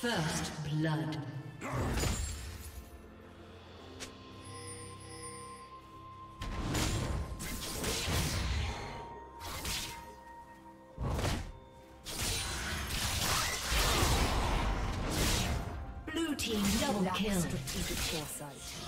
First blood. Blue team double kill. strategic foresight.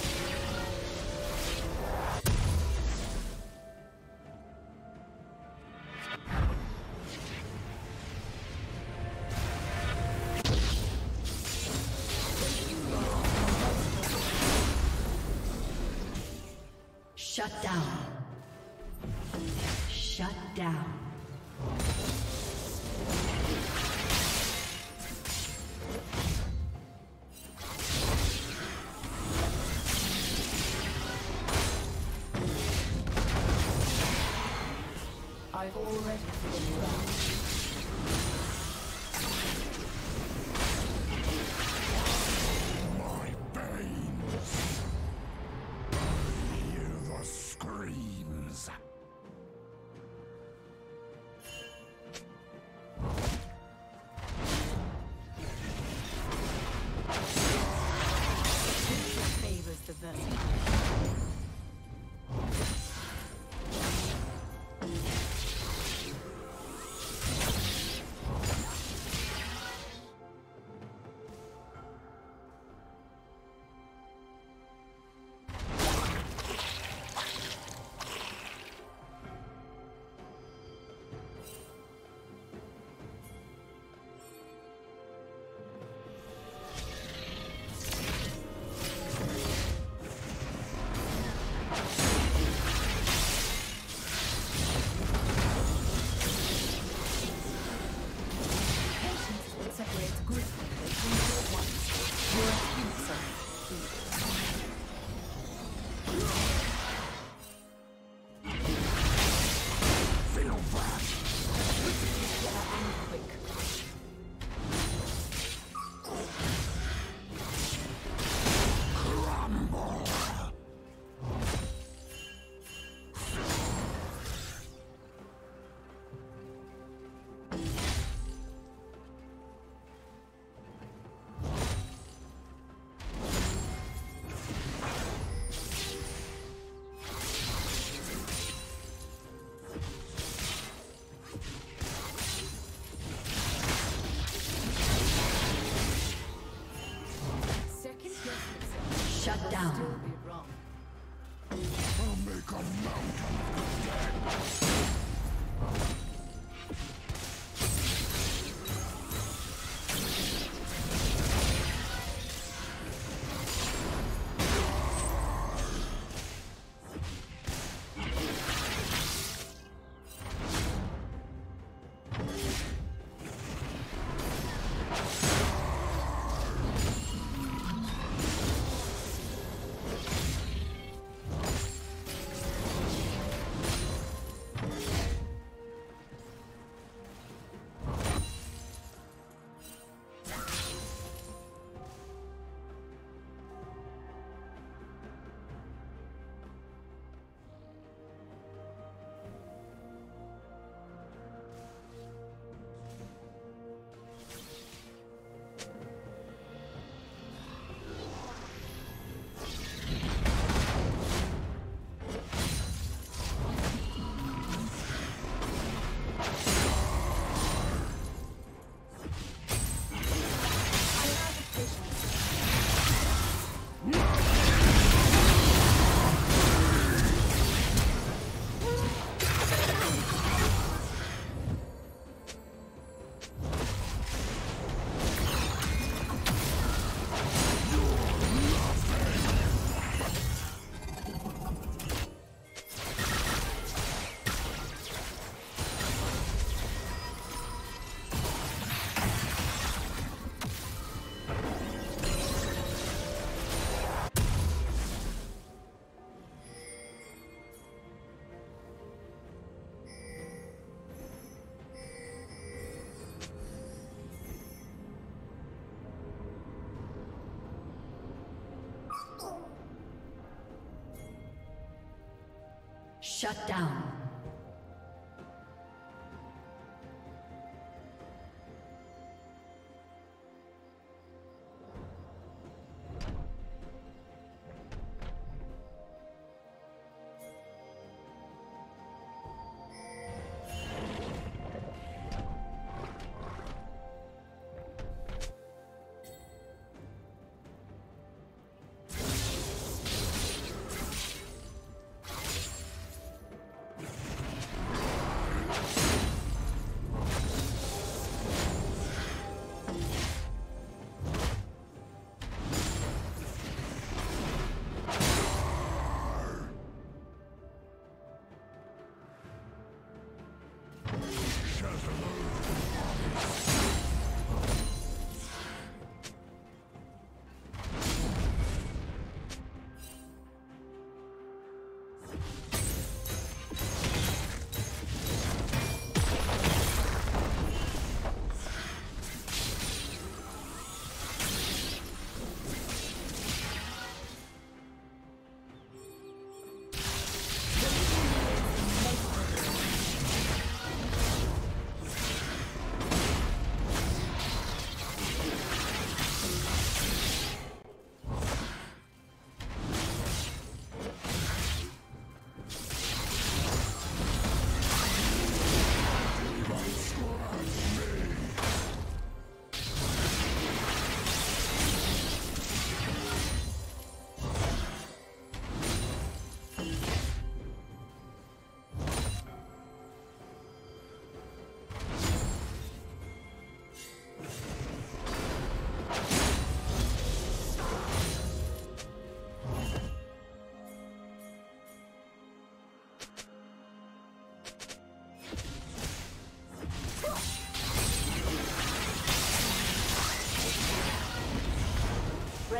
Screams! Shut down.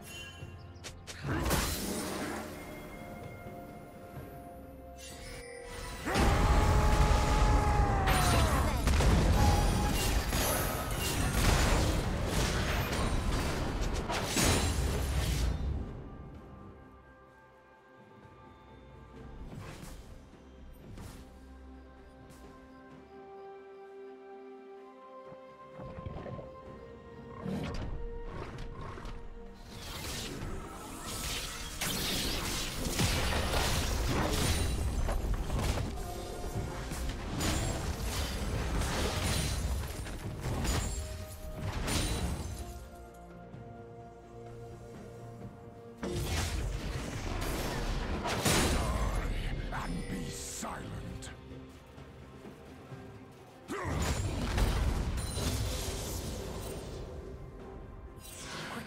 you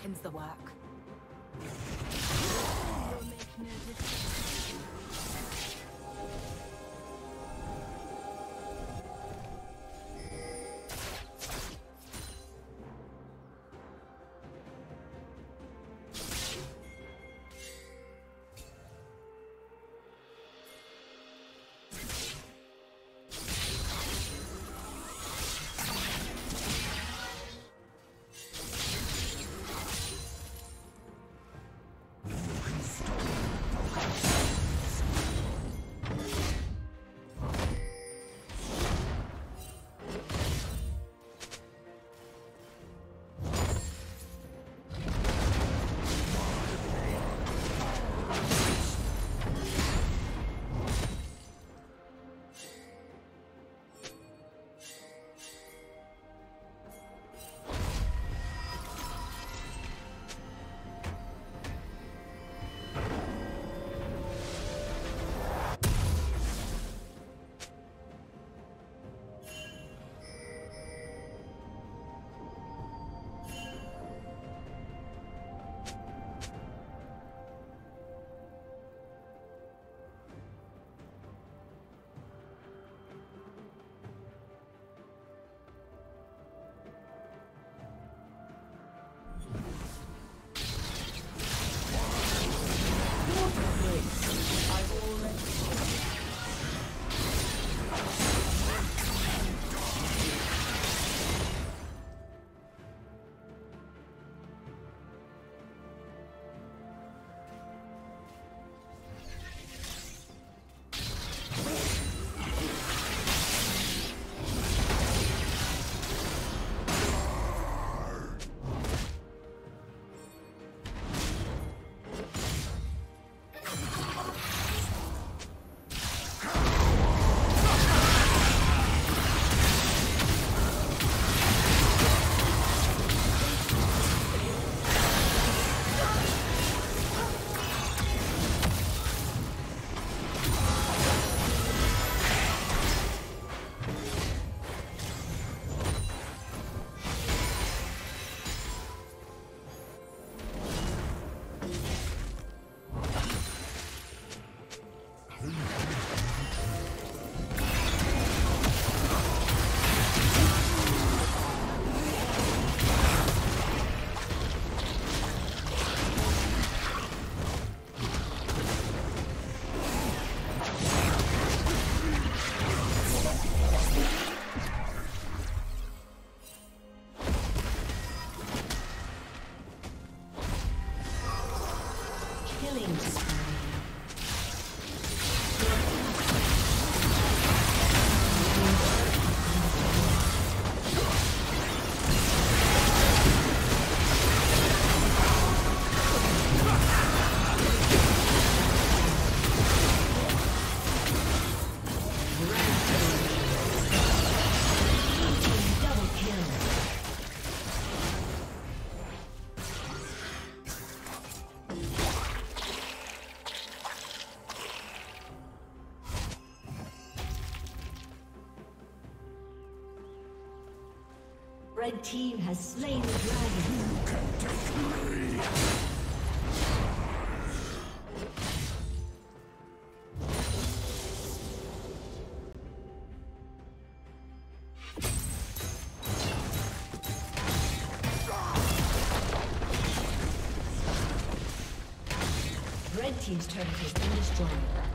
Quickens the work. Red team has slain the dragon. You can take me. Red Team's turret has been destroyed.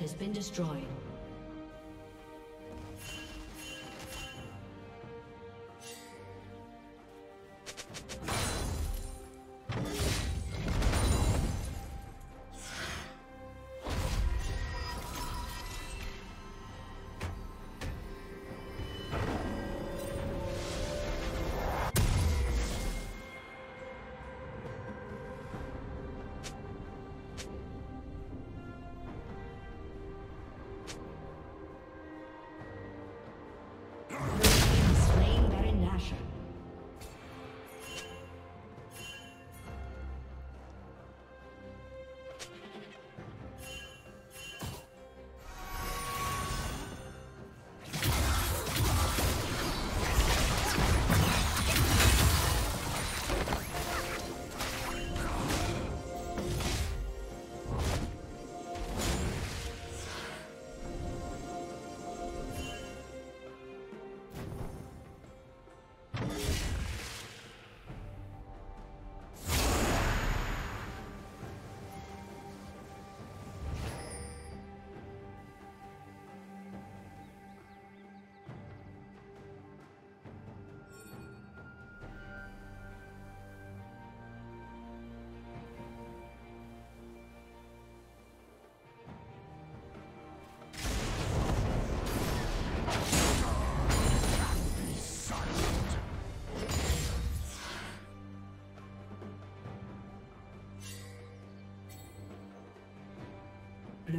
Has been destroyed.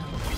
Kill.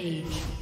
Rampage.